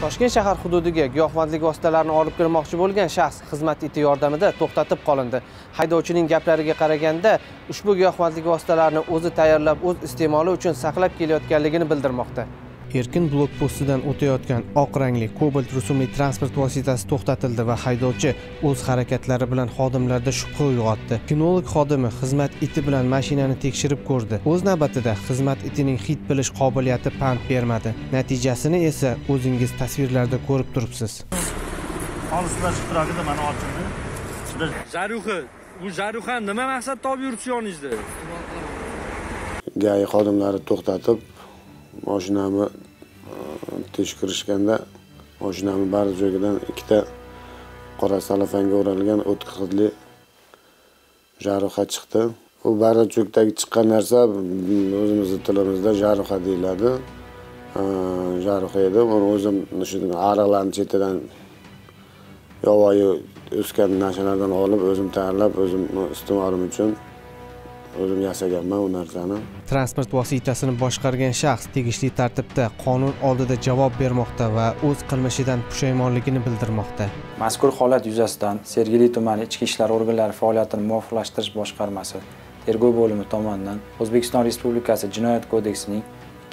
toshkent shahar hududiga giyohvandlik vositalarini olib kirmoqchi bo'lgan shaxs xizmat iti yordamida to'xtatib qolindi. Haydovchining gaplariga qaraganda ushbu giyohvandlik vositalarini o'zi tayyorlab o'z iste'moli uchun saqlab kelayotganligini bildirmoqda. Erkin blokpostidan o'tayotgan oq rangli kobalt rusumli transport vositasi to'xtatildi va haydovchi o'z harakatlari bilan xodimlarda shubha uyg'otdi kinolog xodimi xizmat iti bilan mashinani tekshirib ko'rdi o'z navbatida xizmat itining hid bilish qobiliyati pand bermadi natijasini esa o'zingiz tasvirlarda ko'rib turibsiz Xolislashiib turadi mana ochildi. Jaruhi, bu jaruhani nima maqsadda olib yuribsiz yoningizda? gai xodimlari to'xtatib mashinamni e, tekshirishganda mashinamni bari joyidan ikkita qora salafanga o'ralgan o'tkir hidli jaroha chiqdi. U baracho'kdagi chiqqan narsa o'zimizni tilimizda jaroha deyiladi. E, edi. Uni o'zim shu ariqlarni chetidan yovvoyi o'sgan narsalardan olib o'zim tayyorlab o'zim iste'molim uchun o'zim yasaganman u narsani. Transport vositasini boshqargan shaxs tegishli tartibda qonun oldida javob bermoqda va o'z qilmishidan pushaymonligini bildirmoqda. Mazkur holat yuzasidan Sergeli tumani Ichki ishlar organlari faoliyatini muvofiqlashtirish boshqarmasi tergov bo'limi tomonidan O'zbekiston Respublikasi Jinoyat kodeksining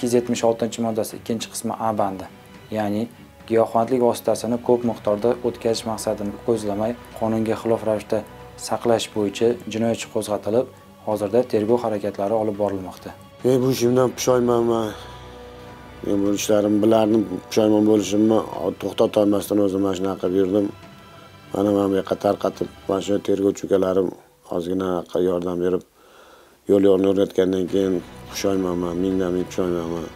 276-moddasi 2-qismi A bandi, ya'ni giyohvandlik vositasini ko'p miqdorda o'tkazish maqsadini ko'zlamay qonunga xilof ravishda saqlash bo'yicha jinoyat ishi qo'zg'atilib, hozirda tergov harakatlari olib borilmoqda. men bu ishimdan pushaymonman men bu ishlarimni bilardim pushaymon bo'lishimni to'xtatolmasdan o'zim mana shunaqa qilib yurdim. Mana mana bu yoqqa tarqatib mana shu tergovchi ukalarim ozgina yordam berib yo'l yo'lni o'rgatgandan keyin pushaymonman mingdan ming pushaymonman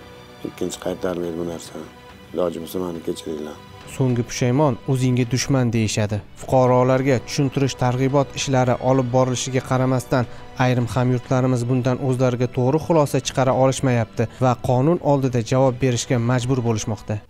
ikkinchi qaytarmaydi bu narsani iloji bo'lsa mani kechiringlar so'nggi pushaymon o'zingga dushman deyishadi. Fuqarolarga tushuntirish targ'ibot ishlari olib borilishiga qaramasdan ayrim hamyurtlarimiz bundan o'zlariga to'g'ri xulosa chiqara olishmayapti va qonun oldida javob berishga majbur bo'lishmoqda.